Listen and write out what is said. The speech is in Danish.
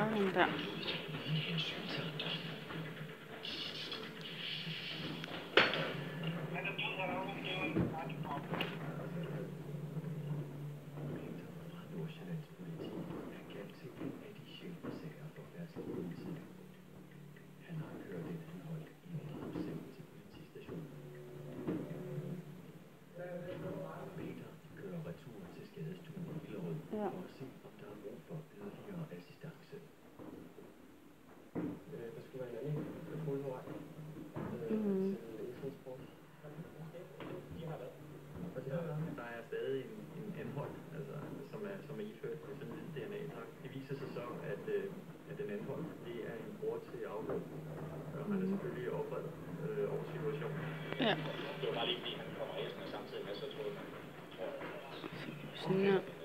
Der. Er kaldt til en anholdt, altså, som, er, som er iført med sådan en DNA-dragt. Det viser sig så, at, øh, at den anholdt, det er en bror til afhørt. Og han er selvfølgelig opredt øh, over situationen. Ja. Det var bare lige fordi, han kommer hæsende samtidig med, så troede man, tror jeg. Sådan her.